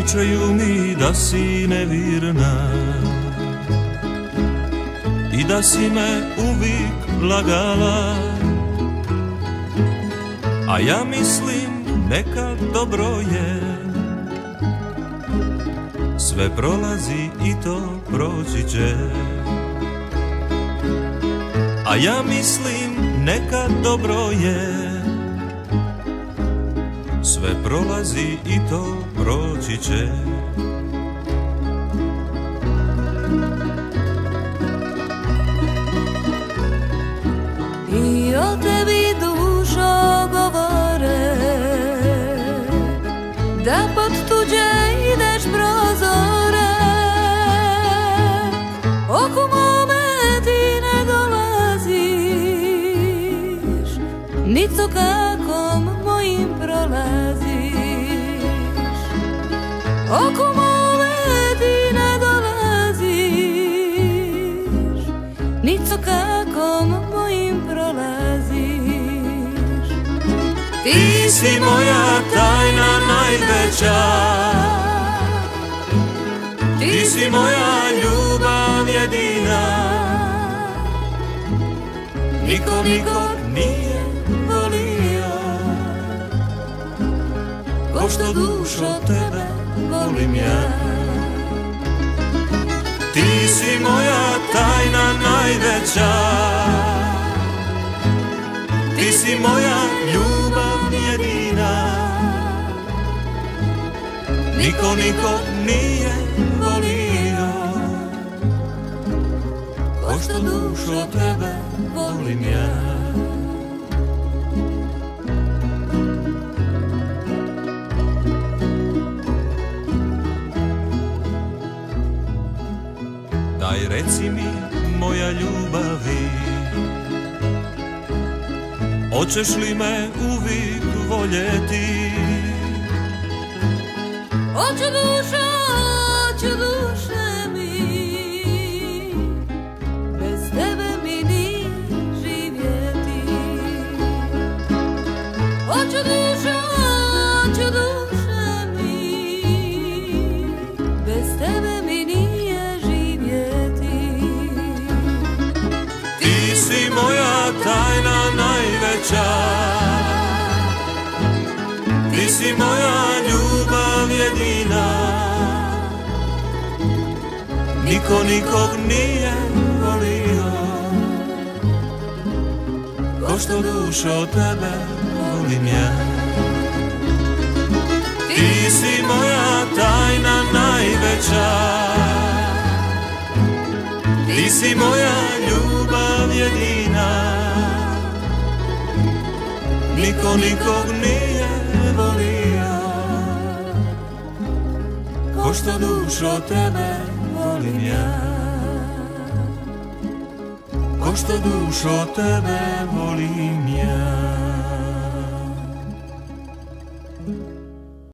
Pričaju mi da si nevirna. I da si me uvijek lagala A ja mislim neka dobro je. Sve prolazi i to proći će. A ja mislim neka dobro je Sve prolazi i to proći će. I o tebi dušo govore Da pod tuđe ideš prozore. Oku mome ti ne dolaziš Nic Oku mome ti ne dolaziš Nic kakom mojim prolaziš. Ti si moja tajna najveća. Ti si moja ljubav jedina. Niko nikog nije volio. Ko što dušo tebe volim ja. Ti si moja tajna najveća. Ti si moja ljubav jedina. Niko nikog nije volio. Ko što dušo tebe volim ja Daj reci mi moja ljubavi Hoćeš li me uvijek voljeti? Oću duša, duše mi Bez tebe mi nije živjeti. Oću duša, duše si moja ljubav jedina. Niko nikog nije volio. Ko što dušo tebe volim ja. Ti si moja tajna najveća. Ti si moja ljubav jedina Niko nikog nije volio. Ko što dušo tebe volim ja. Ko što dušo tebe volim ja